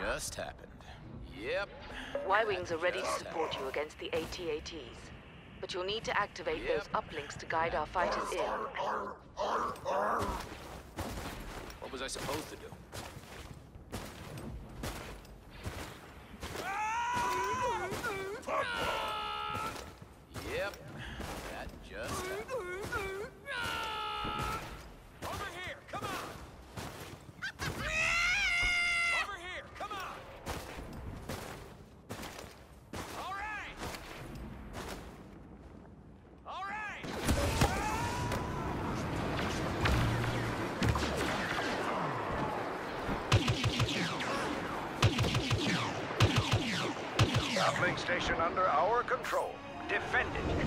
Yep, just happened. Yep. Y-Wings are ready to support you against the AT-ATs. But you'll need to activate those uplinks to guide our fighters in. What was I supposed to do? Uplink station under our control. Defend it.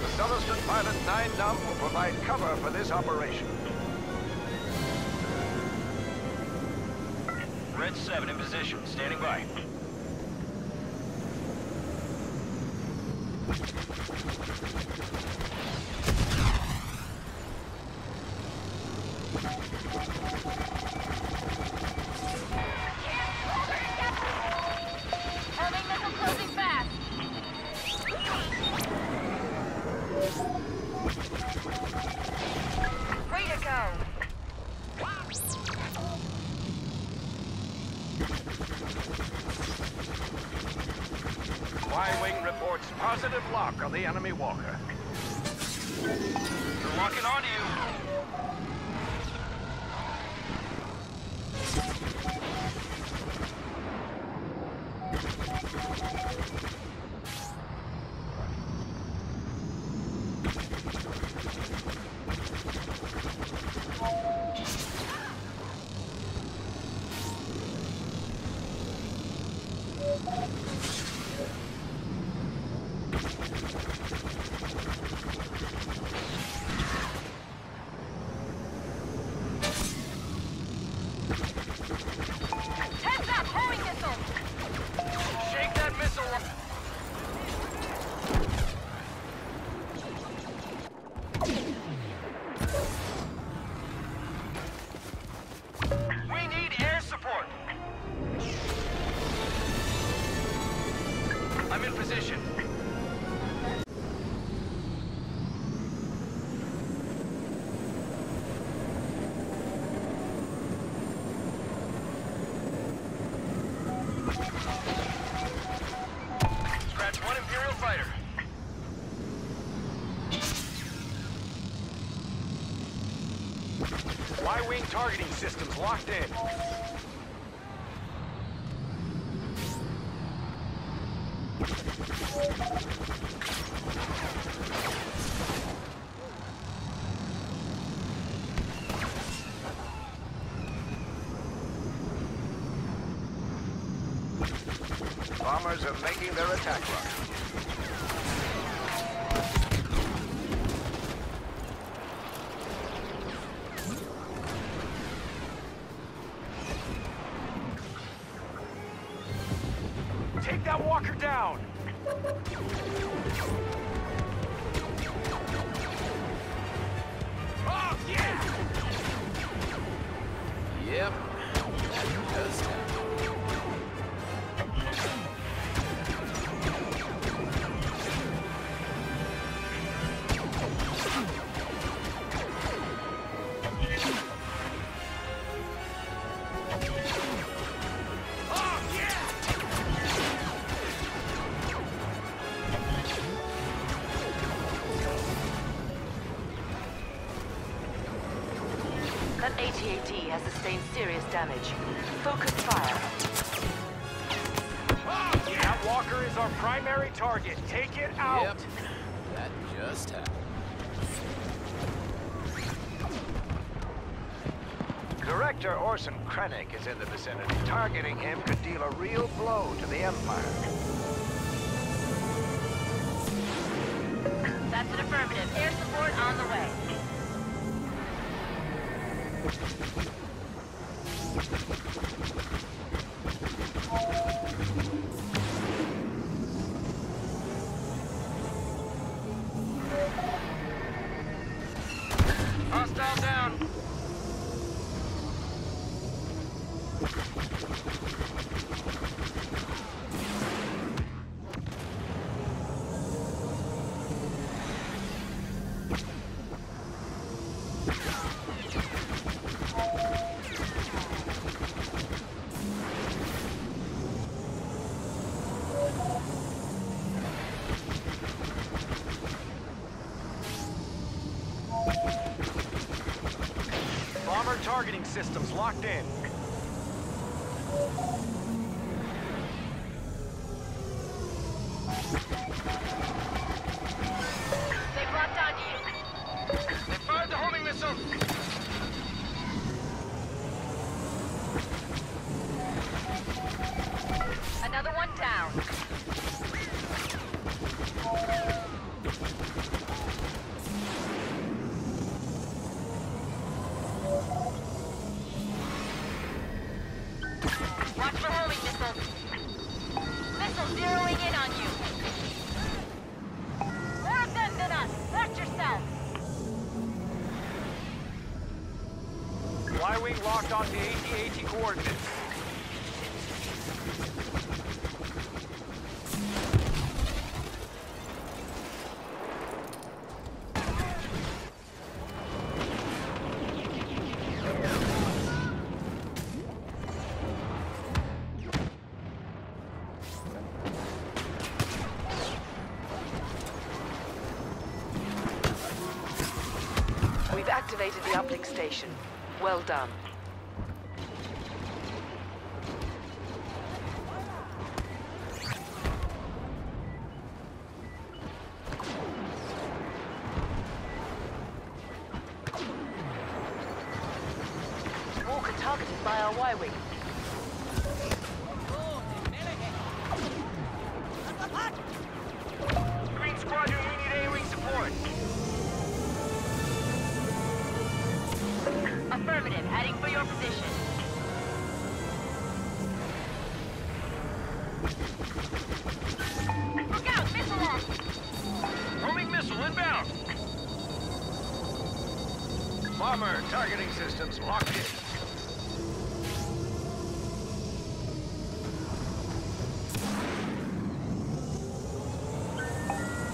The Sullustan pilot Nien Nunb will provide cover for this operation. Red 7 in position, standing by. Reports positive lock on the enemy walker. They're locking onto you. Heads targeting systems locked in. Bombers are making their attack run. Down! Has sustained serious damage. Focus fire. That walker is our primary target. Take it out! Yep, that just happened. Director Orson Krennic is in the vicinity. Targeting him could deal a real blow to the Empire. That's an affirmative. Air support on the way. Hostile down. Systems locked in. They've locked onto you. They fired the homing missile. Another one down. Watch for homing missiles. Missile zeroing in on you. More of them than us. Watch yourself. Y-wing locked onto AT-AT coordinates. Activated the uplink station. Well done. Walker targeted by our Y-Wing. Green Squadron, we need A-wing support. Affirmative. Heading for your position. Look out! Missile launch! Homing missile inbound. Bomber targeting systems locked in.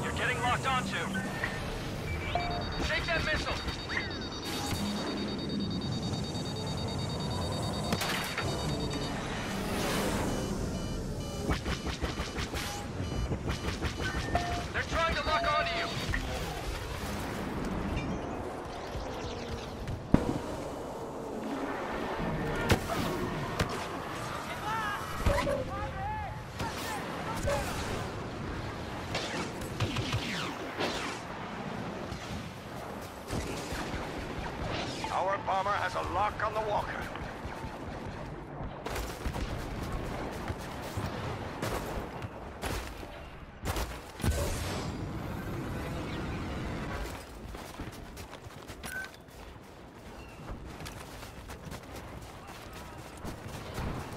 You're getting locked onto. Shake that missile. Walker.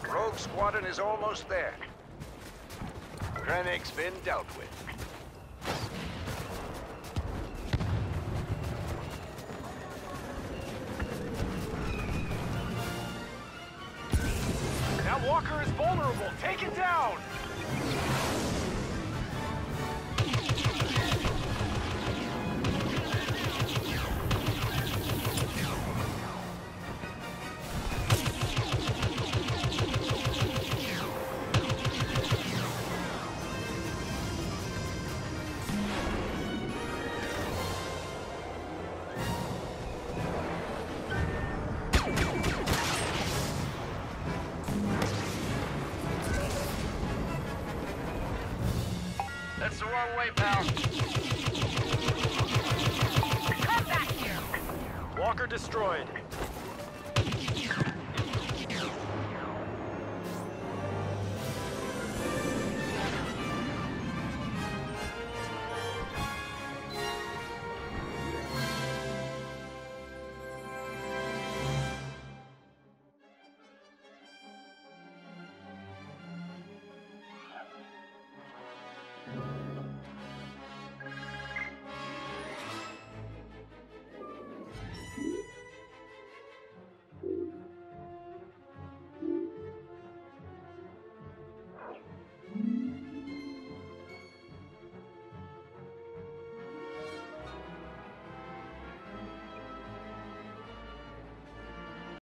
Rogue Squadron is almost there. Krennic's been dealt with. Vulnerable. Take it down. That's the wrong way, pal. Come back here! Walker destroyed.